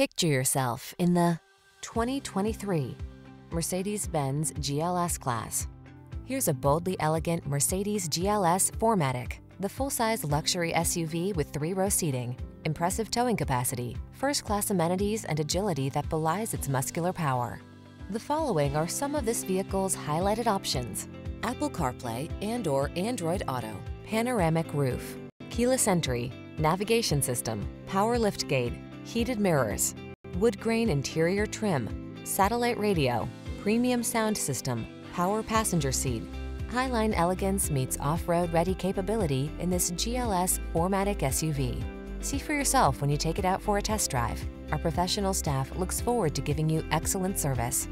Picture yourself in the 2023 Mercedes-Benz GLS class. Here's a boldly elegant Mercedes GLS 4MATIC, the full-size luxury SUV with three-row seating, impressive towing capacity, first-class amenities, and agility that belies its muscular power. The following are some of this vehicle's highlighted options. Apple CarPlay and or Android Auto, panoramic roof, keyless entry, navigation system, power liftgate, heated mirrors, wood grain interior trim, satellite radio, premium sound system, power passenger seat. Highline elegance meets off-road ready capability in this GLS 4MATIC SUV. See for yourself when you take it out for a test drive. Our professional staff looks forward to giving you excellent service.